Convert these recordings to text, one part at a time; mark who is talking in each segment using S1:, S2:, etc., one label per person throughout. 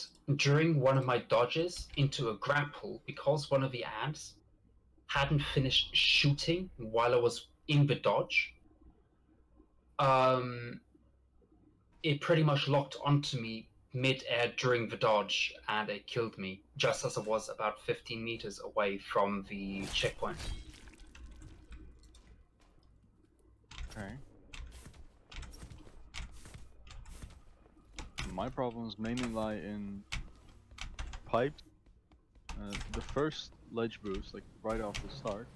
S1: happened during one of my dodges into a grapple because one of the ants hadn't finished shooting while I was in the dodge. Um, it pretty much locked onto me mid-air during the dodge, and it killed me just as I was about 15 meters away from the checkpoint.
S2: Okay. My problems mainly lie in pipes. Uh, the first ledge boost, like right off the start.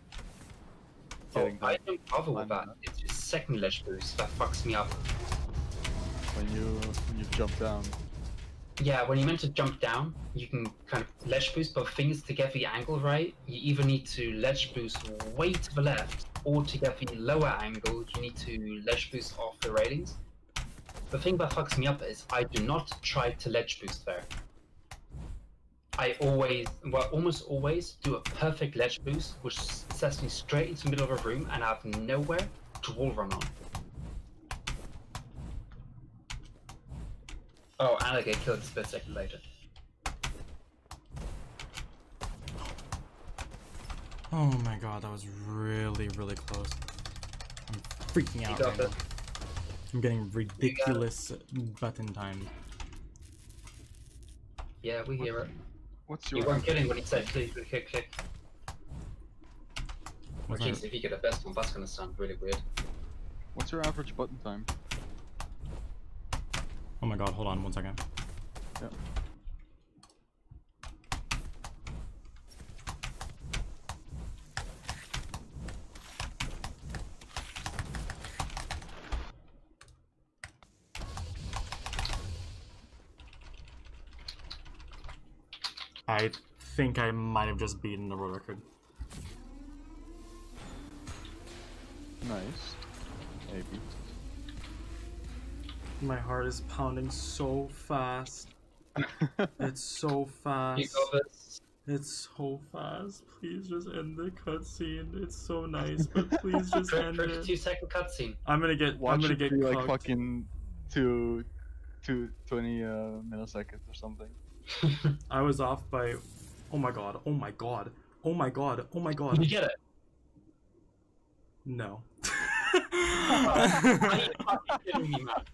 S1: Oh, I don't bother with that.
S2: landing
S1: It's the second ledge boost that fucks me up.
S2: when you when you jump down.
S1: Yeah, when you're meant to jump down, you can kind of ledge boost, but things to get the angle right, you either need to ledge boost way to the left, or to get the lower angle, you need to ledge boost off the railings. The thing that fucks me up is I do not try to ledge boost there. I always, well, almost always do a perfect ledge boost, which sets me straight into the middle of a room and I have nowhere to wall run on. Oh, and I get killed a split second later.
S3: Oh my god, that was really, really close. I'm freaking
S1: You
S3: out
S1: got
S3: right. I'm getting ridiculous button time.
S1: Yeah, we hear it.
S2: What's your?
S1: You weren't kidding when he said click, click, click, click.
S3: What's
S1: Jeez,
S3: that?
S1: if you get the best one, that's gonna sound really weird.
S2: what's your average button time?
S3: Oh my god, hold on one second.
S2: Yep.
S3: I think I might have just beaten the world record.
S2: Nice. Maybe.
S3: My heart is pounding so fast. It's so fast. It's so fast. Please just end the cutscene. It's so nice, but please just end
S1: 32
S3: it.
S1: second cutscene.
S3: I'm gonna get. I'm gonna
S2: it
S3: get
S2: be like fucking two, two, 20 uh, milliseconds or something.
S3: I was off by. Oh my god. Oh my god. Oh my god. Oh my god!
S1: Did you get it?
S3: No.
S1: Are you fucking kidding me, man?